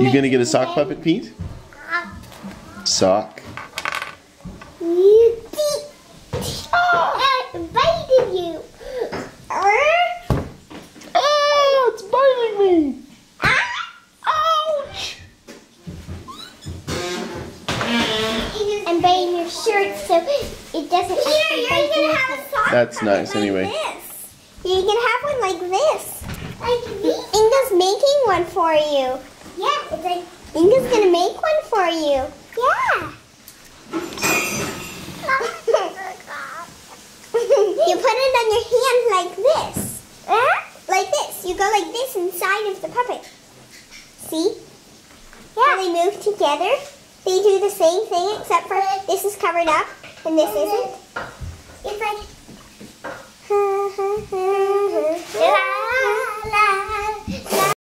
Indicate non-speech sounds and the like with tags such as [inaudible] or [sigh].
toes. You gonna get a sock puppet, Pete? Sock. You oh, it bited you. Oh, it's biting me. Ah. Ouch. I'm biting your shirt so it doesn't actually bite you. That's nice, anyway. This. You can have one like this. Like this. One for you. Yeah, it's like Inga's gonna make one for you. Yeah. [laughs] you put it on your hand like this. Huh? Like this. You go like this inside of the puppet. See? Yeah. they move together. They do the same thing except for this is covered up and this isn't. It's like